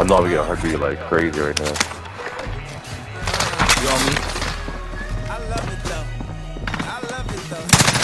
I know gonna getting you like crazy right now. You on me? I love it though. I love it though.